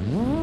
Woo!